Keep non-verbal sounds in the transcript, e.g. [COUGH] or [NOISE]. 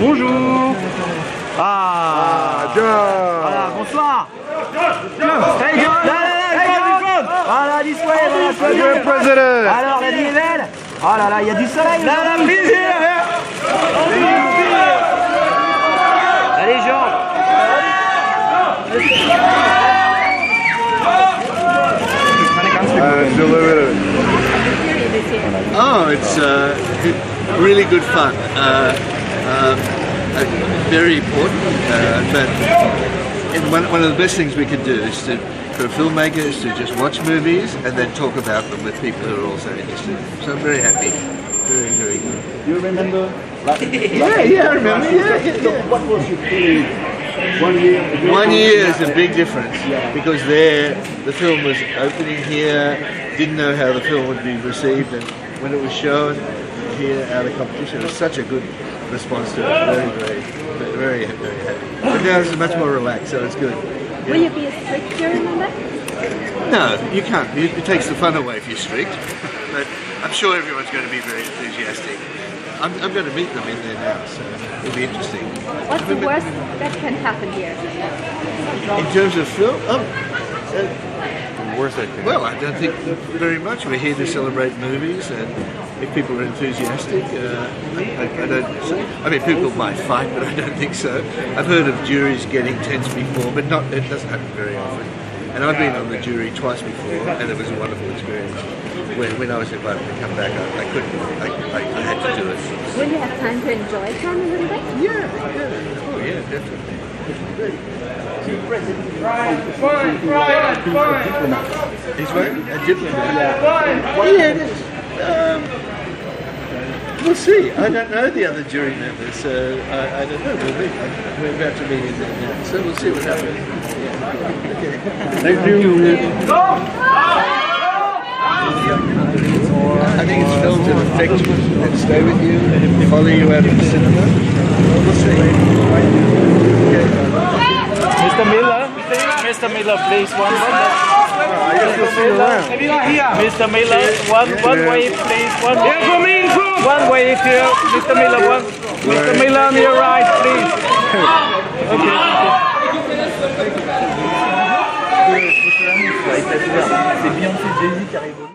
Bonjour. Ah, Voilà, bonsoir. Hey John Hey John Voilà, this way, voilà. President. Alors, la vie est belle. Oh là là, il y a du soleil La, la plaisir. Allez Jean. Uh, it. Oh, it's uh, really good fun. Uh, um, uh, very important. Uh, but one, one of the best things we can do is to, for a filmmaker, is to just watch movies and then talk about them with people who are also interested. So I'm very happy. Very, very good. You remember? Yeah, yeah, I remember. Yeah, yeah, yeah. What was your feeling one year ago? One year is a big difference because there the film was opening here, didn't know how the film would be received, and when it was shown here out the competition, it was such a good response to it. Very, very, very, very happy. But now it's much more relaxed, so it's good. Will you be a strict jury member? No, you can't. It, takes the fun away if you're strict. [LAUGHS] but I'm sure everyone's going to be very enthusiastic. I'm, I'm going to meet them in there now, so it'll be interesting. What's the worst that can happen here? In terms of film, um, uh, Worst I think. Well, I don't think very much. We're here to celebrate movies, and if people are enthusiastic, uh, I, I, I don't. I mean, people might fight, but I don't think so. I've heard of juries getting tense before, but not. It doesn't happen very often. And I've been on the jury twice before, and it was a wonderful experience. When, when I was invited to come back, I, I couldn't. I, I, I had to do it. Will you have time to enjoy time a little bit? Yeah, yeah. Oh, yeah, definitely. He's what? A diplomat. Yeah, is. Um, we'll see. I don't know the other jury members, so I, I don't know. We'll meet. We're about to meet in there now, so we'll see what happens. Yeah. Okay. Thank you. I think it's films that affect you and stay with you follow you out of the cinema. We'll see. Mr. Miller Mr. Miller, please, one you around. Mr. Miller, one, one wave, please, one wave. One wave here, Mr. Miller, one. Mr. Miller on your right, please. Okay.